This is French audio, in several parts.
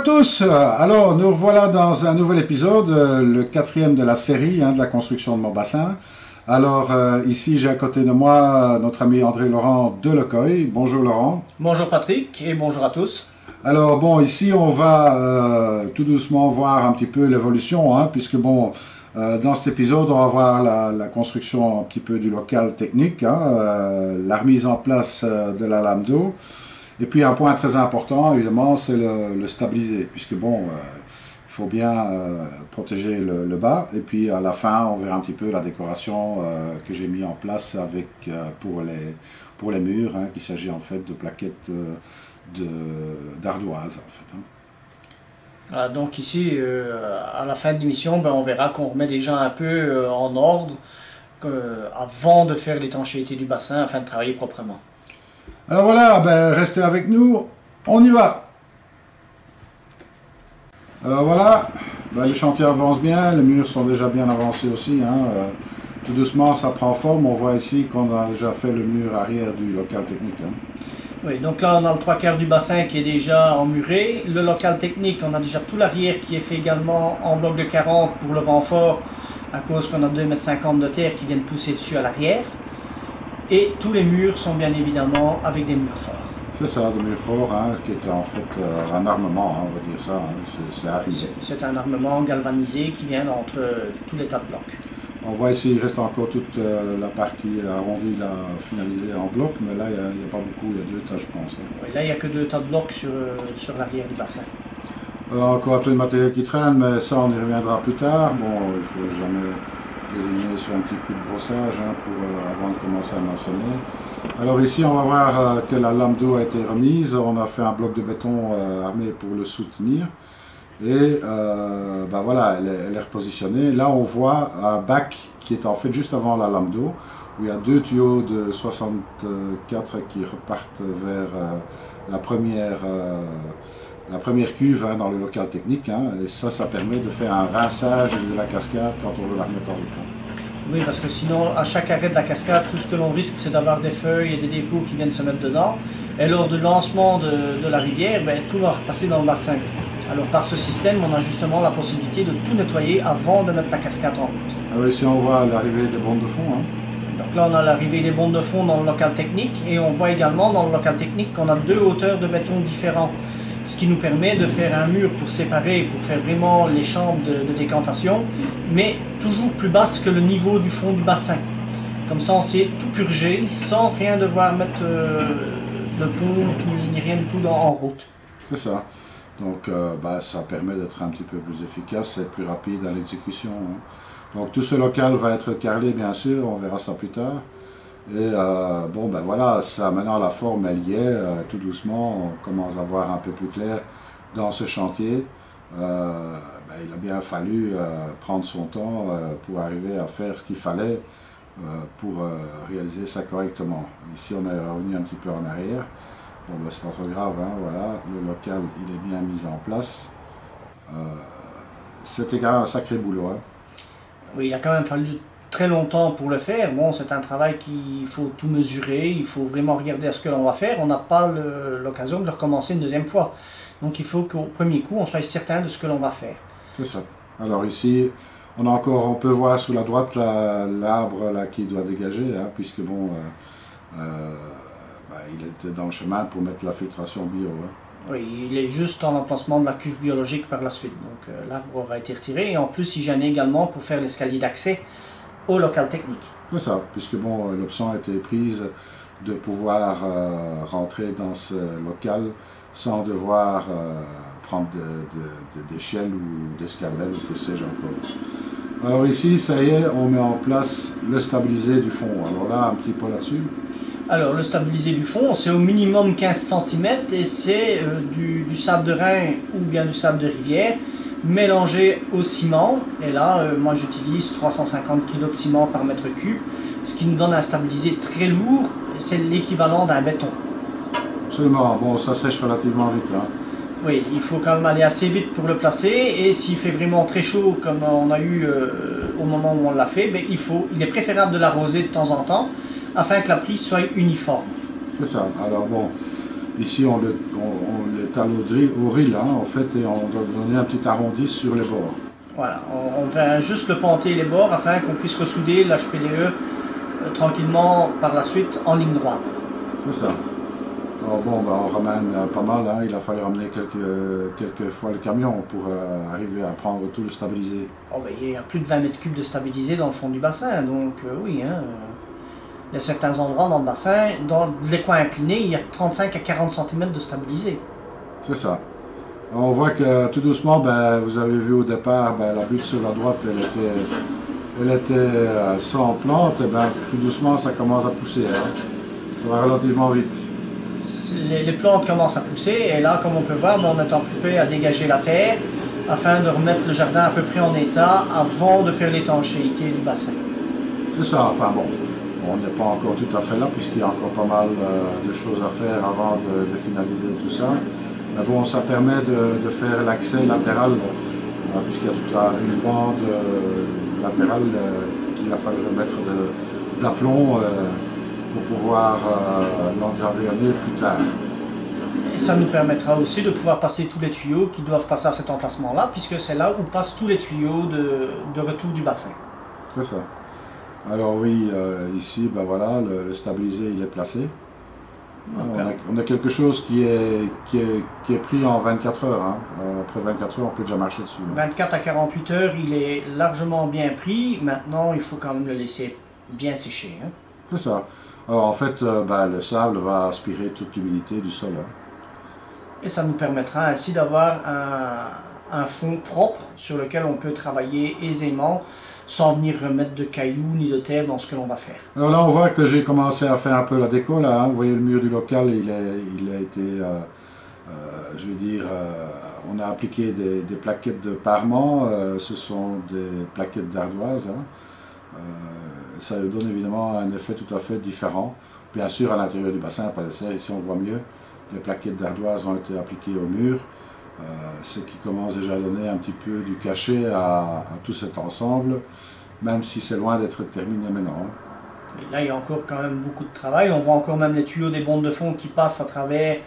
Bonjour à tous. Alors, nous revoilà dans un nouvel épisode, euh, le quatrième de la série hein, de la construction de mon bassin. Alors, euh, ici, j'ai à côté de moi notre ami André Laurent de Lecoy. Bonjour Laurent. Bonjour Patrick et bonjour à tous. Alors, bon, ici, on va euh, tout doucement voir un petit peu l'évolution, hein, puisque, bon, dans cet épisode, on va voir la, construction un petit peu du local technique, hein, la remise en place de la lame d'eau. Et puis un point très important, évidemment, c'est le, stabiliser, puisque bon, euh, il faut bien euh, protéger le, bas. Et puis à la fin, on verra un petit peu la décoration euh, que j'ai mis en place avec, pour, les, pour les murs, hein, qu'il s'agit en fait de plaquettes d'ardoise. Hein. ah, donc ici, à la fin de l'émission, ben, on verra qu'on remet déjà un peu en ordre avant de faire l'étanchéité du bassin afin de travailler proprement. Alors voilà, ben, restez avec nous, on y va. Alors voilà, ben, le chantier avance bien, les murs sont déjà bien avancés aussi. Hein, euh, tout doucement, ça prend forme. On voit ici qu'on a déjà fait le mur arrière du local technique. Hein. Oui, donc là, on a le trois quarts du bassin qui est déjà emmuré. Le local technique, on a déjà tout l'arrière qui est fait également en bloc de 40 pour le renfort, à cause qu'on a 2,50 m de terre qui viennent pousser dessus à l'arrière. Et tous les murs sont bien évidemment avec des murs forts. C'est ça, des murs forts, hein, qui est en fait euh, un armement, hein, on va dire ça. Hein, c'est un armement galvanisé qui vient entre tous les tas de blocs. On voit ici, il reste encore toute euh, la partie arrondie là, finalisée en bloc, mais là, il n'y a, pas beaucoup, il y a deux tas, je pense. Là, il n'y a que deux tas de blocs sur, euh, sur l'arrière du bassin. Alors, encore un peu de matériel qui traîne, mais ça, on y reviendra plus tard. Bon, il faut jamais désigner sur un petit coup de brossage hein, pour, euh, avant de commencer à mentionner. Alors ici, on va voir euh, que la lame d'eau a été remise. On a fait un bloc de béton euh, armé pour le soutenir. Et ben voilà, elle est, repositionnée. Là, on voit un bac qui est en fait juste avant la lame d'eau, où il y a deux tuyaux de 64 qui repartent vers la première la première cuve hein, dans le local technique. Hein, et ça, ça permet de faire un rinçage de la cascade quand on veut la remettre en route. Oui, parce que sinon, à chaque arrêt de la cascade, tout ce que l'on risque, c'est d'avoir des feuilles et des dépôts qui viennent se mettre dedans. Et lors du lancement de, la rivière, ben, tout va repasser dans le bassin. Alors par ce système, on a justement la possibilité de tout nettoyer avant de mettre la cascade en route. Ah ici on voit l'arrivée des bondes de fond. Hein. Donc là on a l'arrivée des bondes de fond dans le local technique et on voit également dans le local technique qu'on a deux hauteurs de béton différents ce qui nous permet de faire un mur pour séparer, pour faire vraiment les chambres de, décantation, mais toujours plus basse que le niveau du fond du bassin. Comme ça, on sait tout purger sans rien devoir mettre euh, de pont ni, rien de tout en route. C'est ça. Donc, bah, ça permet d'être un petit peu plus efficace et plus rapide à l'exécution. Hein. Donc, tout ce local va être carrelé, bien sûr, on verra ça plus tard. Et euh, bon, ben voilà, ça maintenant la forme elle y est, euh, tout doucement, on commence à voir un peu plus clair dans ce chantier. Euh, ben, il a bien fallu prendre son temps pour arriver à faire ce qu'il fallait pour réaliser ça correctement. Ici, on est revenu un petit peu en arrière. Bon, ben, c'est pas trop grave, hein, voilà, le local il est bien mis en place. C'était quand même un sacré boulot. Hein. Oui, il a quand même fallu très longtemps pour le faire. Bon, c'est un travail qu'il faut tout mesurer, il faut vraiment regarder à ce que l'on va faire. On n'a pas l'occasion de le recommencer une deuxième fois. Donc il faut qu'au premier coup, on soit certain de ce que l'on va faire. C'est ça. Alors ici, on a encore, on peut voir sous la droite l'arbre là qui doit dégager, hein, puisque bon, euh, euh, bah, il était dans le chemin pour mettre la filtration bio. Hein. Oui, il est juste en emplacement de la cuve biologique par la suite. Donc euh, l'arbre aura été retiré et en plus il gênait également pour faire l'escalier d'accès au local technique. C'est ça, puisque bon, l'option a été prise de pouvoir euh, rentrer dans ce local sans devoir euh, prendre d'échelle de, ou d'escabelle ou que sais-je encore. Alors ici, ça y est, on met en place le stabilisé du fond. Alors là, un petit peu là-dessus. Alors le stabilisé du fond, c'est au minimum 15 cm et c'est euh, du, du, sable de Rhin ou bien du sable de rivière mélangé au ciment. Et là, euh, moi j'utilise 350 kg de ciment par mètre cube, ce qui nous donne un stabilisé très lourd. C'est l'équivalent d'un béton. Absolument. Bon, ça sèche relativement vite. Hein. Oui, il faut quand même aller assez vite pour le placer. Et s'il fait vraiment très chaud, comme on a eu euh, au moment où on l'a fait, ben, il, faut, il est préférable de l'arroser de temps en temps, afin que la prise soit uniforme. C'est ça. Alors bon, Ici, on l'étale au, en fait, et on doit donner un petit arrondi sur les bords. Voilà, on, vient juste le panter les bords afin qu'on puisse ressouder l'HPDE euh, tranquillement par la suite en ligne droite. C'est ça. Alors bon, ben, on ramène euh, pas mal, hein. il a fallu ramener quelques, quelques fois le camion pour euh, arriver à prendre tout le stabilisé. Oh, ben, il y a plus de 20 mètres cubes de stabilisé dans le fond du bassin, donc oui, hein, il y a certains endroits dans le bassin, dans les coins inclinés, il y a 35 à 40 cm de stabilisé. C'est ça. On voit que tout doucement, ben, vous avez vu au départ, ben, la butte sur la droite, elle était, elle était euh, sans plante, et ben, tout doucement, ça commence à pousser. Hein. Ça va relativement vite. Les, plantes commencent à pousser, et là, comme on peut voir, ben, on est occupé à dégager la terre afin de remettre le jardin à peu près en état avant de faire l'étanchéité du bassin. C'est ça, enfin bon, on n'est pas encore tout à fait là, puisqu'il y a encore pas mal euh, de choses à faire avant de finaliser tout ça. Mais bon, ça permet de, faire l'accès latéral, euh, puisqu'il y a toute une bande euh, latérale euh, qu'il a fallu remettre d'aplomb pour pouvoir l'engravionner plus tard. Et ça nous permettra aussi de pouvoir passer tous les tuyaux qui doivent passer à cet emplacement-là, puisque c'est là où passent tous les tuyaux de, retour du bassin. C'est ça. Alors oui, ici, ben voilà, le stabilisé il est placé. On a, quelque chose qui est, qui est, pris en 24 heures. Hein. Euh, après 24 heures, on peut déjà marcher dessus. 24 à 48 heures, il est largement bien pris. Maintenant, il faut quand même le laisser bien sécher. Hein. C'est ça. Alors en fait, euh, ben, le sable va aspirer toute l'humidité du sol. Hein. Et ça nous permettra ainsi d'avoir un, un fond propre sur lequel on peut travailler aisément sans venir remettre de cailloux ni de terre dans ce que l'on va faire. Alors là, on voit que j'ai commencé à faire un peu la déco. Là, hein. Vous voyez le mur du local, il, a été, euh, euh, je veux dire, euh, on a appliqué des, plaquettes de parement. ce sont des plaquettes d'ardoise. Hein. ça donne évidemment un effet tout à fait différent. Bien sûr, à l'intérieur du bassin, pas de ici on voit mieux. Les plaquettes d'ardoise ont été appliquées au mur. Euh, ce qui commence déjà à donner un petit peu du cachet à, tout cet ensemble, même si c'est loin d'être terminé maintenant. là, il y a encore quand même beaucoup de travail. On voit encore même les tuyaux des bondes de fond qui passent à travers,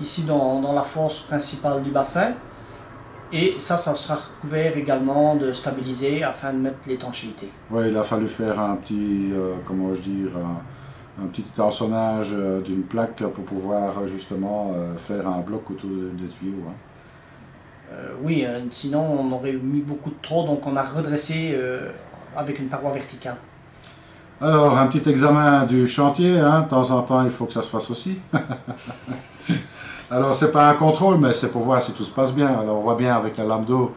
ici dans, la fosse principale du bassin. Et ça, ça sera recouvert également de stabiliser afin de mettre l'étanchéité. Oui, il a fallu faire un petit, euh, comment je dire, un, petit étançonnage euh, d'une plaque pour pouvoir justement faire un bloc autour des tuyaux. Hein. Euh, oui, euh, sinon on aurait mis beaucoup de trop, donc on a redressé euh, avec une paroi verticale. Alors, un petit examen du chantier, hein. de temps en temps il faut que ça se fasse aussi. Alors, c'est pas un contrôle, mais c'est pour voir si tout se passe bien. Alors, on voit bien avec la lame d'eau,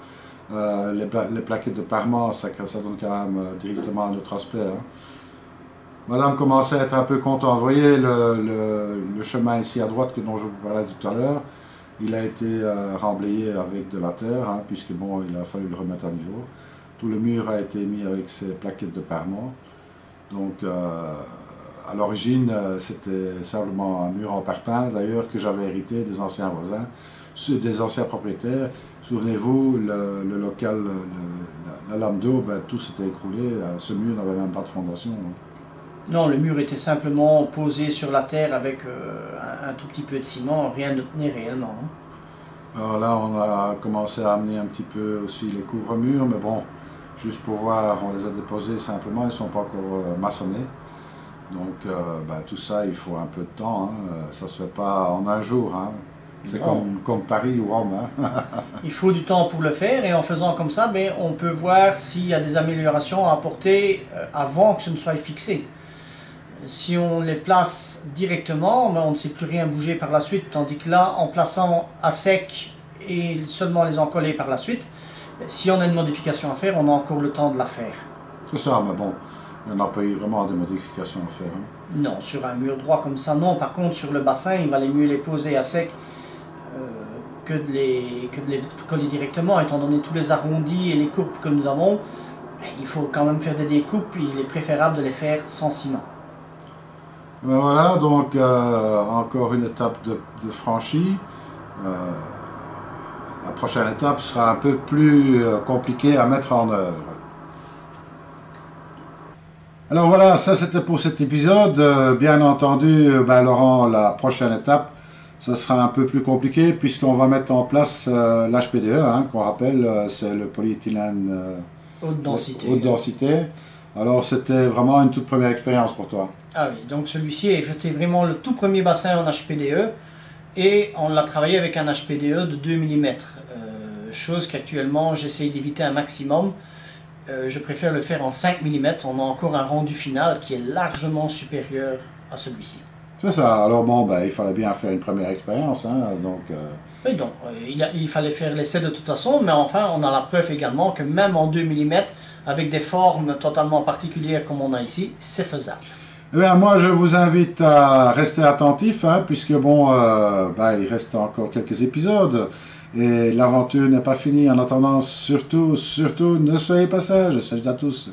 les, plaquettes de parement, ça, donne quand même directement un autre aspect. Hein. Madame commençait à être un peu contente. Vous voyez le, le chemin ici à droite que dont je vous parlais tout à l'heure il a été euh, remblayé avec de la terre, hein, puisque bon, il a fallu le remettre à niveau. Tout le mur a été mis avec ces plaquettes de parement. Donc, euh, à l'origine, euh, c'était simplement un mur en parpaing, d'ailleurs, que j'avais hérité des anciens voisins, des anciens propriétaires. Souvenez-vous, le, local, la, lame d'eau, ben, tout s'était écroulé. Ce mur n'avait même pas de fondation. Hein. Non, le mur était simplement posé sur la terre avec euh, un, tout petit peu de ciment, rien ne tenait réellement. Hein. Alors là, on a commencé à amener un petit peu aussi les couvre-murs, mais bon, juste pour voir, on les a déposés simplement, ils ne sont pas encore euh, maçonnés. Donc euh, ben, tout ça, il faut un peu de temps, hein. ça ne se fait pas en un jour. Hein. C'est comme, comme, Paris ou Rome. il faut du temps pour le faire et en faisant comme ça, ben, on peut voir s'il y a des améliorations à apporter avant que ce ne soit fixé si on les place directement, ben, on ne sait plus rien bouger par la suite, tandis que là, en plaçant à sec et seulement les encoller par la suite, ben, si on a une modification à faire, on a encore le temps de la faire. C'est ça, mais bon, il n'y en a pas eu vraiment de modifications à faire. Hein. Non, sur un mur droit comme ça, non. Par contre, sur le bassin, il valait mieux les poser à sec euh, que, de les, que de les coller directement, étant donné tous les arrondis et les courbes que nous avons. Ben, il faut quand même faire des découpes, il est préférable de les faire sans ciment. Ben voilà, donc euh, encore une étape de, franchie. Euh, la prochaine étape sera un peu plus euh, compliquée à mettre en œuvre. Alors voilà, ça c'était pour cet épisode. bien entendu, ben Laurent, la prochaine étape, ça sera un peu plus compliqué puisqu'on va mettre en place l'HPDE, hein, qu'on rappelle, c'est le polyéthylène Haute densité. haute densité. Alors c'était vraiment une toute première expérience pour toi. Ah oui, donc celui-ci était vraiment le tout premier bassin en HPDE et on l'a travaillé avec un HPDE de 2 mm. chose qu'actuellement j'essaye d'éviter un maximum. Euh, je préfère le faire en 5 mm. On a encore un rendu final qui est largement supérieur à celui-ci. C'est ça. Alors bon, ben, il fallait bien faire une première expérience. hein, donc, euh, Oui, donc, euh, il, a- il fallait faire l'essai de toute façon, mais enfin, on a la preuve également que même en 2 mm, avec des formes totalement particulières comme on a ici, c'est faisable. Eh bien, moi, je vous invite à rester attentif, hein, puisque bon, euh, ben, il reste encore quelques épisodes et l'aventure n'est pas finie. En attendant, surtout, surtout, ne soyez pas sages. Salut à tous.